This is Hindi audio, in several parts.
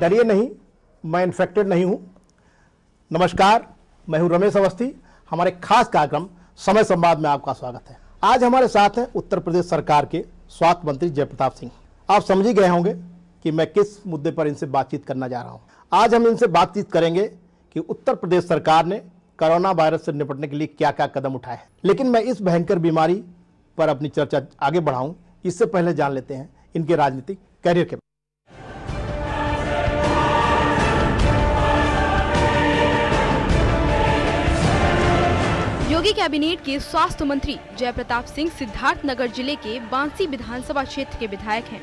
डरिए नहीं, मैं इन्फेक्टेड नहीं हूँ। नमस्कार, मैं हूँ रमेश अवस्थी। हमारे खास कार्यक्रम समय संवाद में आपका स्वागत है। आज हमारे साथ हैं उत्तर प्रदेश सरकार के स्वास्थ्य मंत्री जयप्रताप सिंह। आप समझ ही गए होंगे कि मैं किस मुद्दे पर इनसे बातचीत करना जा रहा हूँ। आज हम इनसे बातचीत करेंगे कि उत्तर प्रदेश सरकार ने कोरोना वायरस से निपटने के लिए क्या क्या कदम उठाए हैं। लेकिन मैं इस भयंकर बीमारी पर अपनी चर्चा आगे बढ़ाऊं। इससे पहले जान लेते हैं इनके राजनीतिक कैरियर के योगी कैबिनेट के स्वास्थ्य मंत्री जयप्रताप सिंह सिद्धार्थनगर ज़िले के बांसी विधानसभा क्षेत्र के विधायक हैं।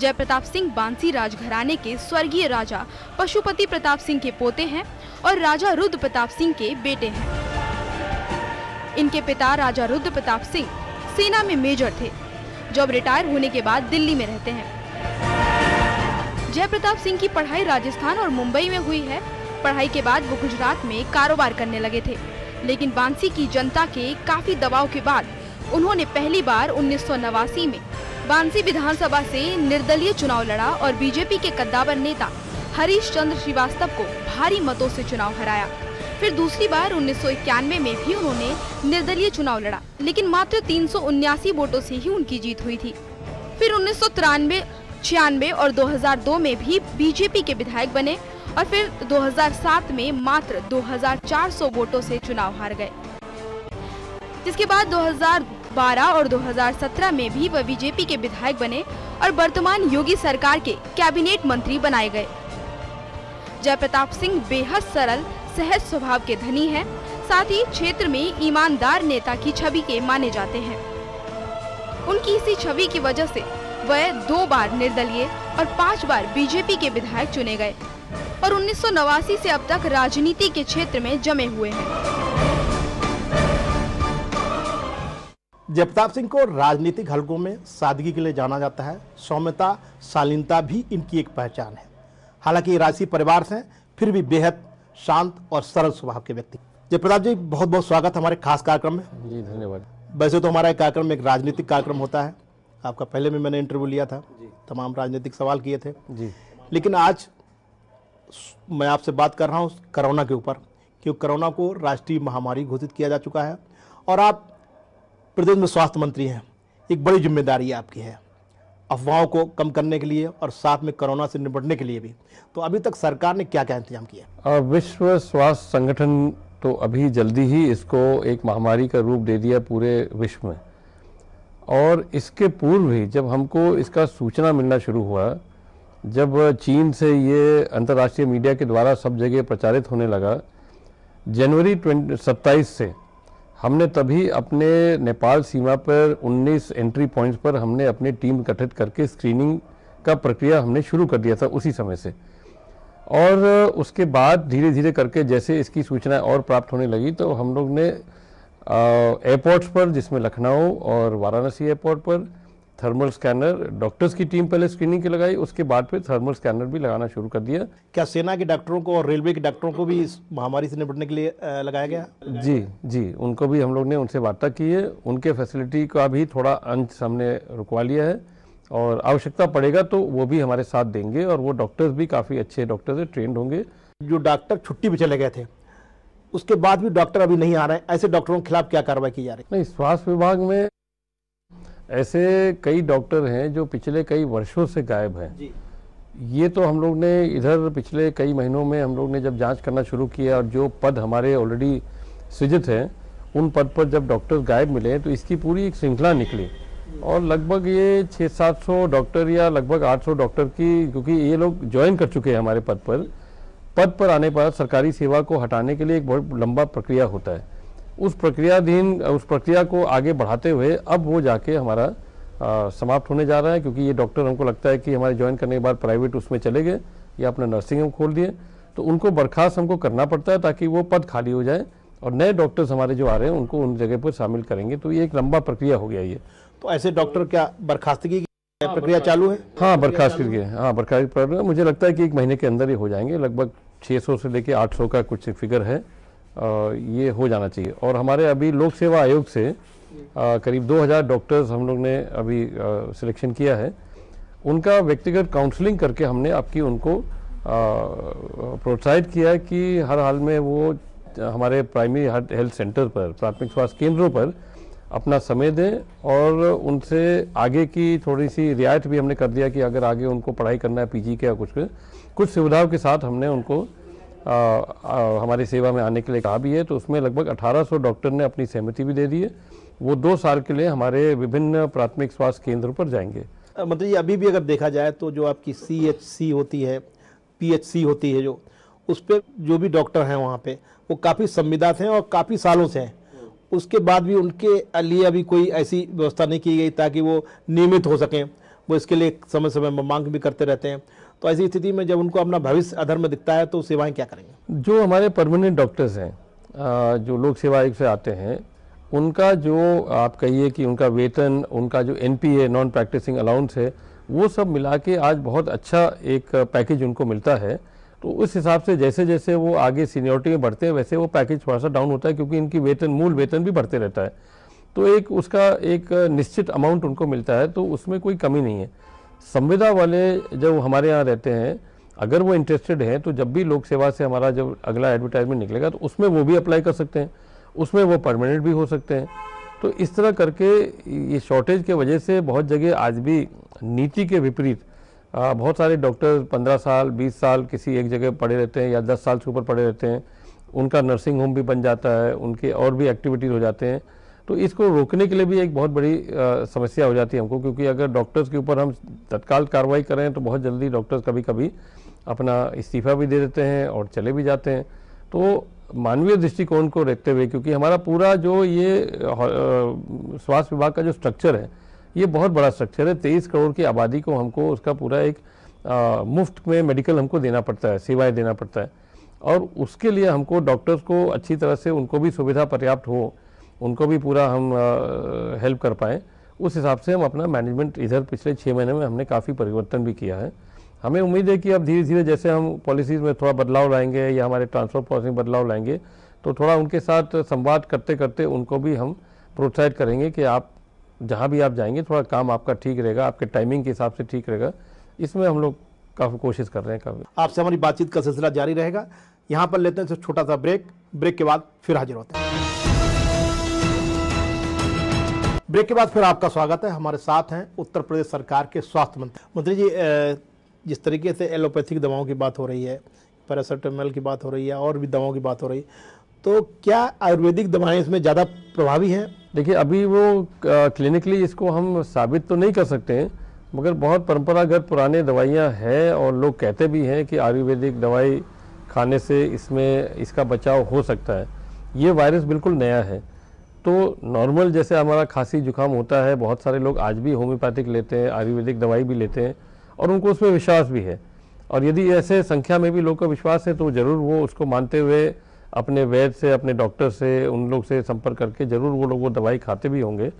जयप्रताप सिंह बांसी राजघराने के स्वर्गीय राजा पशुपति प्रताप सिंह के पोते हैं और राजा रुद्र प्रताप सिंह के बेटे हैं। इनके पिता राजा रुद्र प्रताप सिंह सेना में मेजर थे जो रिटायर होने के बाद दिल्ली में रहते हैं। जयप्रताप सिंह की पढ़ाई राजस्थान और मुंबई में हुई है। पढ़ाई के बाद वो गुजरात में कारोबार करने लगे थे। लेकिन बांसी की जनता के काफ़ी दबाव के बाद उन्होंने पहली बार उन्नीस सौ नवासी में बांसी विधानसभा से निर्दलीय चुनाव लड़ा और बीजेपी के कद्दावर नेता हरीश चंद्र श्रीवास्तव को भारी मतों से चुनाव हराया। फिर दूसरी बार उन्नीस सौ इक्यानवे में भी उन्होंने निर्दलीय चुनाव लड़ा, लेकिन मात्र तीन वोटों से ही उनकी जीत हुई थी। फिर उन्नीस छियानवे और 2002 में भी बीजेपी के विधायक बने और फिर 2007 में मात्र 2400 वोटों से चुनाव हार गए। जिसके बाद 2012 और 2017 में भी वह बीजेपी के विधायक बने और वर्तमान योगी सरकार के कैबिनेट मंत्री बनाए गए। जयप्रताप सिंह बेहद सरल सहज स्वभाव के धनी हैं, साथ ही क्षेत्र में ईमानदार नेता की छवि के माने जाते हैं। उनकी इसी छवि की वजह से वह दो बार निर्दलीय और पाँच बार बीजेपी के विधायक चुने गए। और उन्नीस सौ नवासी से अब तक राजनीति के क्षेत्र में जमे हुए हैं। जयप्रताप सिंह को राजनीतिक हलकों में सादगी के लिए जाना जाता है। सौम्यता शालीनता भी इनकी एक पहचान है। हालाँकि राजसी परिवार से फिर भी बेहद शांत और सरल स्वभाव के व्यक्ति। जयप्रताप जी बहुत बहुत स्वागत हमारे खास कार्यक्रम में। जी धन्यवाद। वैसे तो हमारा कार्यक्रम एक राजनीतिक कार्यक्रम होता है। आपका पहले भी मैंने इंटरव्यू लिया था। तमाम राजनीतिक सवाल किए थे। जी। लेकिन आज मैं आपसे बात कर रहा हूँ कोरोना के ऊपर क्योंकि कोरोना को राष्ट्रीय महामारी घोषित किया जा चुका है और आप प्रदेश में स्वास्थ्य मंत्री हैं, एक बड़ी ज़िम्मेदारी आपकी है, अफवाहों को कम करने के लिए और साथ में कोरोना से निपटने के लिए भी। तो अभी तक सरकार ने क्या क्या इंतज़ाम किया विश्व स्वास्थ्य संगठन तो अभी जल्दी ही इसको एक महामारी का रूप दे दिया पूरे विश्व में। और इसके पूर्व ही जब हमको इसका सूचना मिलना शुरू हुआ जब चीन से ये अंतर्राष्ट्रीय मीडिया के द्वारा सब जगह प्रचारित होने लगा, जनवरी सत्ताईस से, हमने तभी अपने नेपाल सीमा पर 19 एंट्री पॉइंट्स पर हमने अपनी टीम गठित करके स्क्रीनिंग का प्रक्रिया हमने शुरू कर दिया था उसी समय से। और उसके बाद धीरे धीरे करके जैसे इसकी सूचना और प्राप्त होने लगी तो हम लोग ने एयरपोर्ट्स पर, जिसमें लखनऊ और वाराणसी एयरपोर्ट पर थर्मल स्कैनर डॉक्टर्स की टीम पहले स्क्रीनिंग की लगाई उसके बाद फिर थर्मल स्कैनर भी लगाना शुरू कर दिया। क्या सेना के डॉक्टरों को और रेलवे के डॉक्टरों को भी इस महामारी से निपटने के लिए लगाया गया? जी जी उनको भी हम लोग ने उनसे वार्ता की है। उनके फैसिलिटी का भी थोड़ा अंश हमने रुकवा लिया है और आवश्यकता पड़ेगा तो वो भी हमारे साथ देंगे और वो डॉक्टर्स भी काफ़ी अच्छे डॉक्टर्स है ट्रेंड होंगे। जो डॉक्टर छुट्टी पर चले गए थे उसके बाद भी डॉक्टर अभी नहीं आ रहे हैं ऐसे डॉक्टरों के खिलाफ क्या कार्रवाई की जा रही है? नहीं स्वास्थ्य विभाग में ऐसे कई डॉक्टर हैं जो पिछले कई वर्षों से गायब हैं। जी। ये तो हम लोग ने इधर पिछले कई महीनों में हम लोग ने जब जाँच करना शुरू किया और जो पद हमारे ऑलरेडी सृजित हैं उन पद पर जब डॉक्टर गायब मिले तो इसकी पूरी एक श्रृंखला निकली। और लगभग ये छः सात सौ डॉक्टर या लगभग आठ सौ डॉक्टर की क्योंकि ये लोग ज्वाइन कर चुके हैं हमारे पद पर पद पर आने पर सरकारी सेवा को हटाने के लिए एक बहुत लंबा प्रक्रिया होता है। उस प्रक्रियाधीन उस प्रक्रिया को आगे बढ़ाते हुए अब वो जाके हमारा आ, समाप्त होने जा रहा है क्योंकि ये डॉक्टर हमको लगता है कि हमारे ज्वाइन करने के बाद प्राइवेट उसमें चले गए या अपना नर्सिंग होम खोल दिए। तो उनको बर्खास्त हमको करना पड़ता है ताकि वो पद खाली हो जाए और नए डॉक्टर्स हमारे जो आ रहे हैं उनको उन जगह पर शामिल करेंगे। तो ये एक लंबा प्रक्रिया हो गया ये। तो ऐसे डॉक्टर क्या बर्खास्तगी की प्रक्रिया चालू है? हाँ बर्खास्त करके हाँ। बर्खास्त मुझे लगता है कि एक महीने के अंदर ही हो जाएँगे। लगभग 600 से लेके 800 का कुछ फिगर है। ये हो जाना चाहिए। और हमारे अभी लोक सेवा आयोग से करीब 2000 डॉक्टर्स हम लोग ने अभी सिलेक्शन किया है। उनका व्यक्तिगत काउंसलिंग करके हमने आपकी उनको प्रोत्साहित किया कि हर हाल में वो हमारे प्राइमरी हेल्थ सेंटर पर, प्राथमिक स्वास्थ्य केंद्रों पर अपना समय दें और उनसे आगे की थोड़ी सी रियायत भी हमने कर दिया कि अगर आगे उनको पढ़ाई करना है पीजी के या कुछ कुछ सुविधाओं के साथ हमने उनको आ, आ, हमारी सेवा में आने के लिए कहा भी है तो उसमें लगभग 1800 डॉक्टर ने अपनी सहमति भी दे दी है। वो दो साल के लिए हमारे विभिन्न प्राथमिक स्वास्थ्य केंद्रों पर जाएँगे। मतलब ये अभी भी अगर देखा जाए तो जो आपकी सी एच सी होती है पी एच सी होती है जो उस पर जो भी डॉक्टर हैं वहाँ पे वो काफ़ी संविदा हैं और काफ़ी सालों से हैं। उसके बाद भी उनके लिए अभी कोई ऐसी व्यवस्था नहीं की गई ताकि वो नियमित हो सकें। वो इसके लिए समय समय में मांग भी करते रहते हैं। तो ऐसी स्थिति में जब उनको अपना भविष्य अधर में दिखता है तो सेवाएँ क्या करेंगे? जो हमारे परमानेंट डॉक्टर्स हैं जो लोक सेवा आयोग से आते हैं, उनका जो आप कहिए कि उनका वेतन, उनका जो N P non practising allowance है, वो सब मिला के आज बहुत अच्छा एक पैकेज उनको मिलता है। तो उस हिसाब से जैसे जैसे वो आगे सीनियोरिटी में बढ़ते हैं, वैसे वो पैकेज थोड़ा सा डाउन होता है, क्योंकि इनकी वेतन, मूल वेतन भी बढ़ते रहता है। तो एक उसका एक निश्चित अमाउंट उनको मिलता है तो उसमें कोई कमी नहीं है। संविदा वाले जब हमारे यहाँ रहते हैं, अगर वो इंटरेस्टेड हैं तो जब भी लोक सेवा से हमारा जब अगला एडवर्टाइजमेंट निकलेगा तो उसमें वो भी अप्लाई कर सकते हैं। उसमें वो परमानेंट भी हो सकते हैं। तो इस तरह करके ये शॉर्टेज के वजह से बहुत जगह आज भी नीति के विपरीत बहुत सारे डॉक्टर पंद्रह साल, बीस साल किसी एक जगह पड़े रहते हैं या दस साल से ऊपर पड़े रहते हैं। उनका नर्सिंग होम भी बन जाता है, उनके और भी एक्टिविटीज़ हो जाते हैं। तो इसको रोकने के लिए भी एक बहुत बड़ी आ, समस्या हो जाती है हमको क्योंकि अगर डॉक्टर्स के ऊपर हम तत्काल कार्रवाई करें तो बहुत जल्दी डॉक्टर्स कभी कभी अपना इस्तीफ़ा भी दे देते हैं और चले भी जाते हैं। तो मानवीय दृष्टिकोण को देखते हुए क्योंकि हमारा पूरा जो ये स्वास्थ्य विभाग का जो स्ट्रक्चर है ये बहुत बड़ा स्ट्रक्चर है। तेईस करोड़ की आबादी को हमको उसका पूरा एक आ, मुफ़्त में मेडिकल हमको देना पड़ता है सेवाएँ देना पड़ता है। और उसके लिए हमको डॉक्टर्स को अच्छी तरह से उनको भी सुविधा पर्याप्त हो उनको भी पूरा हम हेल्प कर पाएँ। उस हिसाब से हम अपना मैनेजमेंट इधर पिछले छः महीने में हमने काफ़ी परिवर्तन भी किया है। हमें उम्मीद है कि अब धीरे धीरे जैसे हम पॉलिसीज़ में थोड़ा बदलाव लाएँगे या हमारे ट्रांसपोर्ट पॉलिसी में बदलाव लाएँगे तो थोड़ा उनके साथ संवाद करते करते उनको भी हम प्रोत्साहित करेंगे कि आप जहाँ भी आप जाएँगे, थोड़ा काम आपका ठीक रहेगा, आपके टाइमिंग के हिसाब से ठीक रहेगा। इसमें हम लोग काफ़ी कोशिश कर रहे हैं काफ़ी। आपसे हमारी बातचीत का सिलसिला जारी रहेगा। यहाँ पर लेते हैं छोटा सा ब्रेक ब्रेक के बाद फिर हाजिर होते हैं। ब्रेक के बाद फिर आपका स्वागत है। हमारे साथ हैं उत्तर प्रदेश सरकार के स्वास्थ्य मंत्री। मंत्री जी जिस तरीके से एलोपैथिक दवाओं की बात हो रही है, पैरासीटामोल की बात हो रही है, और भी दवाओं की बात हो रही है तो क्या आयुर्वेदिक दवाएँ इसमें ज़्यादा प्रभावी हैं? देखिए, अभी वो क्लिनिकली इसको हम साबित तो नहीं कर सकते हैं, मगर बहुत परंपरागत पुराने दवाइयाँ हैं और लोग कहते भी हैं कि आयुर्वेदिक दवाई खाने से इसमें, इसका बचाव हो सकता है। ये वायरस बिल्कुल नया है। तो नॉर्मल जैसे हमारा खांसी जुकाम होता है, बहुत सारे लोग आज भी होम्योपैथिक लेते हैं, आयुर्वेदिक दवाई भी लेते हैं, और उनको उसमें विश्वास भी है। और यदि ऐसे संख्या में भी लोग का विश्वास है तो ज़रूर वो उसको मानते हुए अपने वैद्य से, अपने डॉक्टर से, उन लोग से संपर्क करके ज़रूर वो लोग वो दवाई खाते भी होंगे।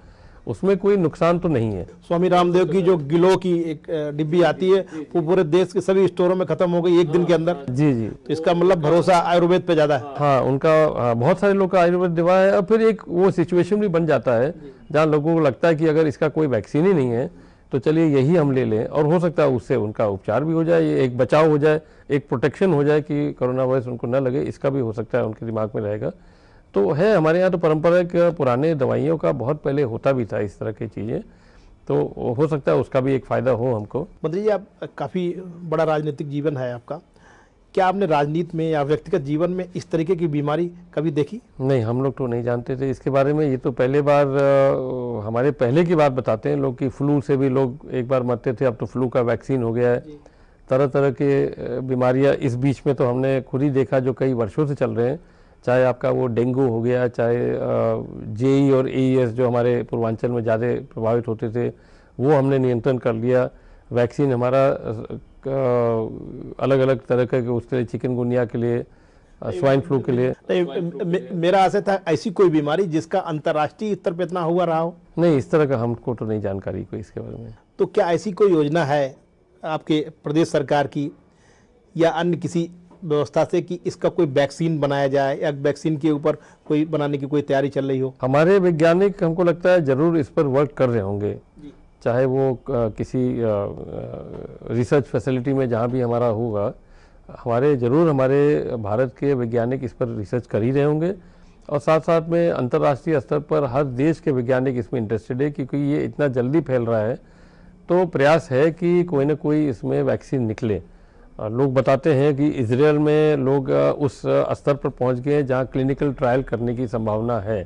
उसमें कोई नुकसान तो नहीं है। स्वामी रामदेव की जो गिलो की एक डिब्बी आती है वो पूरे देश के सभी स्टोरों में खत्म हो गई एक दिन के अंदर। जी जी। तो इसका मतलब भरोसा आयुर्वेद पे ज़्यादा है हाँ उनका हाँ, बहुत सारे लोग का आयुर्वेद दवा है और फिर एक वो सिचुएशन भी बन जाता है जहाँ लोगों को लगता है कि अगर इसका कोई वैक्सीन ही नहीं है तो चलिए यही हम ले लें और हो सकता है उससे उनका उपचार भी हो जाए एक बचाव हो जाए एक प्रोटेक्शन हो जाए कि कोरोना वायरस उनको न लगे इसका भी हो सकता है उनके दिमाग में रहेगा। तो है हमारे यहाँ तो परंपरा के पुराने दवाइयों का बहुत पहले होता भी था इस तरह की चीज़ें। तो हो सकता है उसका भी एक फ़ायदा हो हमको। मंत्री जी आप काफ़ी बड़ा राजनीतिक जीवन है आपका। क्या आपने राजनीति में या व्यक्तिगत जीवन में इस तरीके की बीमारी कभी देखी? नहीं हम लोग तो नहीं जानते थे। इसके बारे में ये तो पहले बार हमारे पहले की बात बताते हैं। लोग कि फ्लू से भी लोग एक बार मरते थे अब तो फ्लू का वैक्सीन हो गया है। तरह तरह के बीमारियाँ इस बीच में तो हमने खुद ही देखा जो कई वर्षों से चल रहे हैं। चाहे आपका वो डेंगू हो गया चाहे जेई और ए जो हमारे पूर्वांचल में ज़्यादा प्रभावित होते थे वो हमने नियंत्रण कर लिया। वैक्सीन हमारा अलग अलग तरह के उसके लिए चिकनगुनिया के लिए स्वाइन फ्लू के लिए। नहीं मेरा आशय था ऐसी कोई बीमारी जिसका अंतर्राष्ट्रीय स्तर पर इतना हुआ रहा हो। नहीं इस तरह का हमको तो नहीं जानकारी कोई इसके बारे में। तो क्या ऐसी कोई योजना है आपके प्रदेश सरकार की या अन्य किसी व्यवस्था से कि इसका कोई वैक्सीन बनाया जाए या वैक्सीन के ऊपर कोई बनाने की कोई तैयारी चल रही हो? हमारे वैज्ञानिक हमको लगता है ज़रूर इस पर वर्क कर रहे होंगे। चाहे वो किसी रिसर्च फैसिलिटी में जहाँ भी हमारा होगा हमारे ज़रूर हमारे भारत के वैज्ञानिक इस पर रिसर्च कर ही रहे होंगे। और साथ साथ में अंतर्राष्ट्रीय स्तर पर हर देश के वैज्ञानिक इसमें इंटरेस्टेड है क्योंकि ये इतना जल्दी फैल रहा है। तो प्रयास है कि कोई ना कोई इसमें वैक्सीन निकले। लोग बताते हैं कि इसराइल में लोग उस स्तर पर पहुँच गए हैं जहाँ क्लिनिकल ट्रायल करने की संभावना है।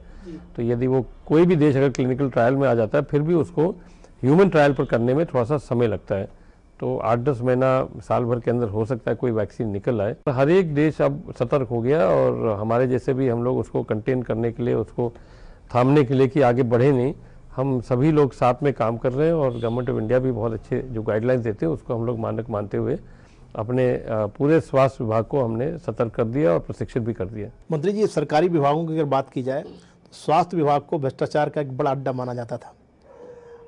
तो यदि वो कोई भी देश अगर क्लिनिकल ट्रायल में आ जाता है फिर भी उसको ह्यूमन ट्रायल पर करने में थोड़ा सा समय लगता है। तो आठ दस महीना साल भर के अंदर हो सकता है कोई वैक्सीन निकल आए। तो हर एक देश अब सतर्क हो गया और हमारे जैसे भी हम लोग उसको कंटेन करने के लिए उसको थामने के लिए कि आगे बढ़े नहीं हम सभी लोग साथ में काम कर रहे हैं और गवर्नमेंट ऑफ़ इंडिया भी बहुत अच्छे जो गाइडलाइंस देते हैं उसको हम लोग मानक मानते हुए अपने पूरे स्वास्थ्य विभाग को हमने सतर्क कर दिया और प्रशिक्षित भी कर दिया। मंत्री जी सरकारी विभागों की अगर बात की जाए तो स्वास्थ्य विभाग को भ्रष्टाचार का एक बड़ा अड्डा माना जाता था।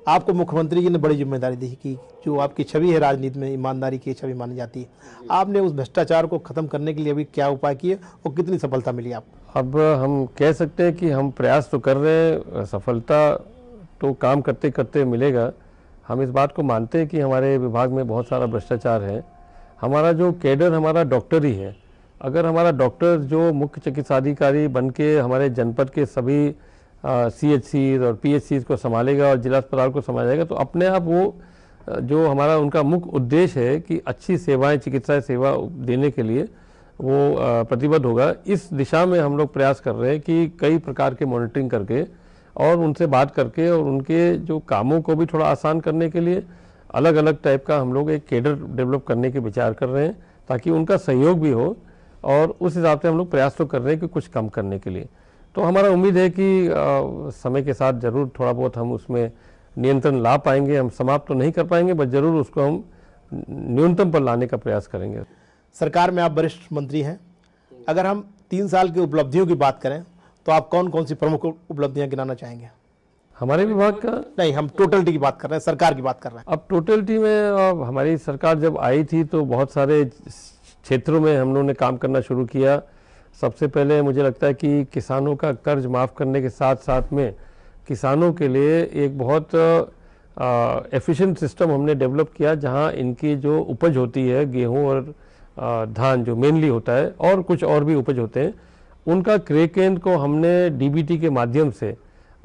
आपको मुख्यमंत्री जी ने बड़ी ज़िम्मेदारी दी कि जो आपकी छवि है राजनीति में ईमानदारी की छवि मानी जाती है। आपने उस भ्रष्टाचार को खत्म करने के लिए अभी क्या उपाय किए और कितनी सफलता मिली आप? अब हम कह सकते हैं कि हम प्रयास तो कर रहे हैं सफलता तो काम करते करते मिलेगा। हम इस बात को मानते हैं कि हमारे विभाग में बहुत सारा भ्रष्टाचार है। हमारा जो कैडर, हमारा डॉक्टर ही है। अगर हमारा डॉक्टर जो मुख्य चिकित्साधिकारी बन के हमारे जनपद के सभी सी एच और पी एच को संभालेगा और जिला अस्पताल को संभालेगा तो अपने आप वो जो हमारा उनका मुख्य उद्देश्य है कि अच्छी सेवाएँ, चिकित्सा सेवा देने के लिए वो प्रतिबद्ध होगा। इस दिशा में हम लोग प्रयास कर रहे हैं कि कई प्रकार के मॉनिटरिंग करके और उनसे बात करके और उनके जो कामों को भी थोड़ा आसान करने के लिए अलग अलग टाइप का हम लोग एक केडर डेवलप करने के विचार कर रहे हैं ताकि उनका सहयोग भी हो और उस हिसाब से हम लोग प्रयास तो कर रहे हैं कि कुछ कम करने के लिए। तो हमारा उम्मीद है कि आ, समय के साथ ज़रूर थोड़ा बहुत हम उसमें नियंत्रण ला पाएँगे। हम समाप्त तो नहीं कर पाएँगे बट ज़रूर उसको हम न्यूनतम पर लाने का प्रयास करेंगे। सरकार में आप वरिष्ठ मंत्री हैं। अगर हम तीन साल की उपलब्धियों की बात करें तो आप कौन कौन सी प्रमुख उपलब्धियाँ गिनाना चाहेंगे? हमारे विभाग का नहीं हम टोटलिटी की बात कर रहे हैं सरकार की बात कर रहे हैं। अब टोटलिटी में अब हमारी सरकार जब आई थी तो बहुत सारे क्षेत्रों में हम लोगों ने काम करना शुरू किया। सबसे पहले मुझे लगता है कि किसानों का कर्ज माफ़ करने के साथ साथ में किसानों के लिए एक बहुत एफिशिएंट सिस्टम हमने डेवलप किया जहाँ इनकी जो उपज होती है गेहूँ और आ, धान जो मेनली होता है और कुछ और भी उपज होते हैं उनका क्रेकेन को हमने डीबीटी के माध्यम से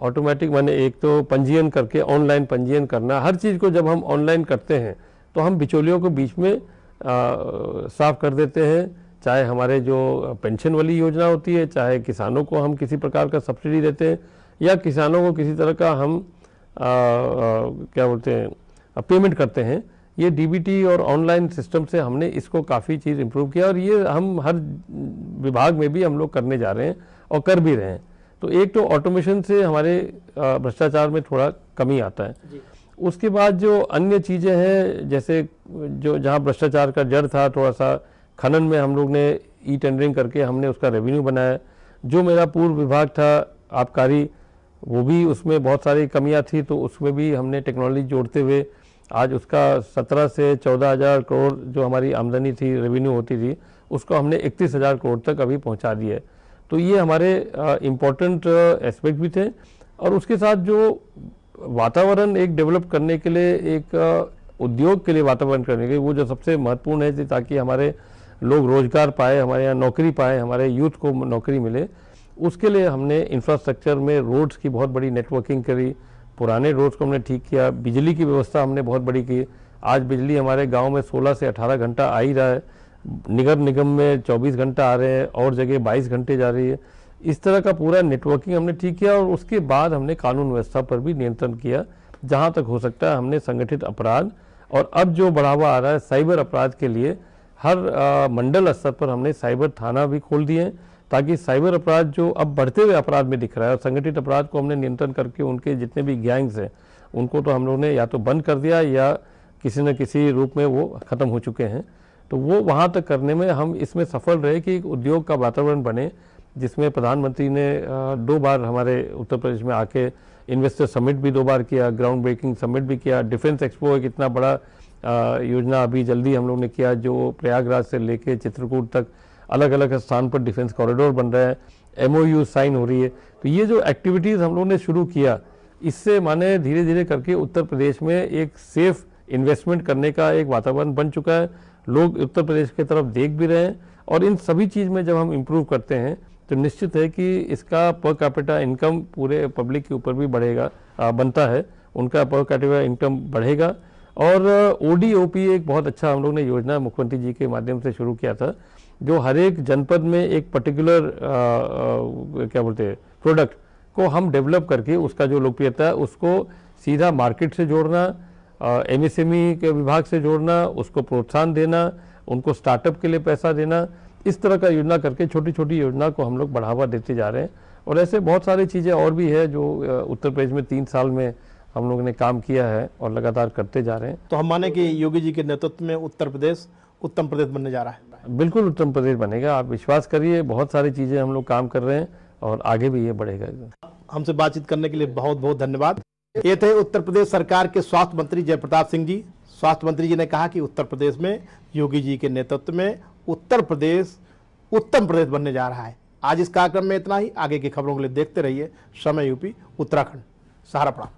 ऑटोमेटिक माने एक तो पंजीयन करके ऑनलाइन पंजीयन करना। हर चीज़ को जब हम ऑनलाइन करते हैं तो हम बिचौलियों को बीच में साफ़ कर देते हैं। चाहे हमारे जो पेंशन वाली योजना होती है चाहे किसानों को हम किसी प्रकार का सब्सिडी देते हैं या किसानों को किसी तरह का हम आ, आ, क्या बोलते हैं पेमेंट करते हैं ये डीबीटी और ऑनलाइन सिस्टम से हमने इसको काफ़ी चीज़ इम्प्रूव किया और ये हम हर विभाग में भी हम लोग करने जा रहे हैं और कर भी रहे हैं। तो एक तो ऑटोमेशन से हमारे भ्रष्टाचार में थोड़ा कमी आता है। उसके बाद जो अन्य चीज़ें हैं जैसे जो जहाँ भ्रष्टाचार का जड़ था थोड़ा सा खनन में हम लोग ने ई टेंडरिंग करके हमने उसका रेवेन्यू बनाया। जो मेरा पूर्व विभाग था आबकारी वो भी उसमें बहुत सारी कमियाँ थी तो उसमें भी हमने टेक्नोलॉजी जोड़ते हुए आज उसका सत्रह से चौदह हज़ार करोड़ जो हमारी आमदनी थी रेवेन्यू होती थी उसको हमने इकतीस हज़ार करोड़ तक अभी पहुँचा दिया है। तो ये हमारे इम्पोर्टेंट एस्पेक्ट भी थे। और उसके साथ जो वातावरण एक डेवलप करने के लिए, एक उद्योग के लिए वातावरण करने के लिए, वो जो सबसे महत्वपूर्ण है ताकि हमारे लोग रोज़गार पाए, हमारे यहाँ नौकरी पाए, हमारे यूथ को नौकरी मिले, उसके लिए हमने इंफ्रास्ट्रक्चर में रोड्स की बहुत बड़ी नेटवर्किंग करी, पुराने रोड्स को हमने ठीक किया, बिजली की व्यवस्था हमने बहुत बड़ी की। आज बिजली हमारे गाँव में 16 से 18 घंटा आ ही रहा है। निगर निगम में 24 घंटा आ रहे हैं और जगह 22 घंटे जा रही है। इस तरह का पूरा नेटवर्किंग हमने ठीक किया और उसके बाद हमने कानून व्यवस्था पर भी नियंत्रण किया जहाँ तक हो सकता है हमने संगठित अपराध और अब जो बढ़ावा आ रहा है साइबर अपराध के लिए हर आ, मंडल स्तर पर हमने साइबर थाना भी खोल दिए ताकि साइबर अपराध जो अब बढ़ते हुए अपराध में दिख रहा है और संगठित अपराध को हमने नियंत्रण करके उनके जितने भी गैंग्स हैं उनको तो हम लोगों ने या तो बंद कर दिया या किसी न किसी रूप में वो ख़त्म हो चुके हैं। तो वो वहाँ तक करने में हम इसमें सफल रहे कि एक उद्योग का वातावरण बने, जिसमें प्रधानमंत्री ने दो बार हमारे उत्तर प्रदेश में आके इन्वेस्टर समिट भी दो बार किया ग्राउंड ब्रेकिंग समिट भी किया डिफेंस एक्सपो एक इतना बड़ा योजना अभी जल्दी हम लोग ने किया जो प्रयागराज से लेके चित्रकूट तक अलग अलग स्थान पर डिफेंस कॉरिडोर बन रहा है एमओयू साइन हो रही है। तो ये जो एक्टिविटीज़ हम लोग ने शुरू किया, इससे माने धीरे धीरे करके उत्तर प्रदेश में एक सेफ़ इन्वेस्टमेंट करने का एक वातावरण बन चुका है। लोग उत्तर प्रदेश की तरफ़ देख भी रहे हैं और इन सभी चीज़ में जब हम इम्प्रूव करते हैं तो निश्चित है कि इसका पर कैपिटा इनकम पूरे पब्लिक के ऊपर भी बढ़ेगा आ, बनता है। उनका पर कैपिटा इनकम बढ़ेगा। और ओडीओपी एक बहुत अच्छा हम लोग ने योजना मुख्यमंत्री जी के माध्यम से शुरू किया था जो हर एक जनपद में एक पर्टिकुलर क्या बोलते हैं प्रोडक्ट को हम डेवलप करके उसका जो लोकप्रियता है उसको सीधा मार्केट से जोड़ना एमएसएमई के विभाग से जोड़ना उसको प्रोत्साहन देना उनको स्टार्टअप के लिए पैसा देना इस तरह का योजना करके छोटी छोटी योजना को हम लोग बढ़ावा देते जा रहे हैं। और ऐसे बहुत सारी चीज़ें और भी है जो उत्तर प्रदेश में तीन साल में हम लोग ने काम किया है और लगातार करते जा रहे हैं। तो हम माने कि योगी जी के नेतृत्व में उत्तर प्रदेश उत्तम प्रदेश बनने जा रहा है। बिल्कुल उत्तम प्रदेश बनेगा। आप विश्वास करिए बहुत सारी चीज़ें हम लोग काम कर रहे हैं और आगे भी ये बढ़ेगा। हमसे बातचीत करने के लिए बहुत बहुत धन्यवाद। ये थे उत्तर प्रदेश सरकार के स्वास्थ्य मंत्री जयप्रताप सिंह जी। स्वास्थ्य मंत्री जी ने कहा कि उत्तर प्रदेश में योगी जी के नेतृत्व में उत्तर प्रदेश उत्तम प्रदेश बनने जा रहा है। आज इस कार्यक्रम में इतना ही। आगे की खबरों के लिए देखते रहिए समय यूपी उत्तराखंड। सहारा प्रणाम।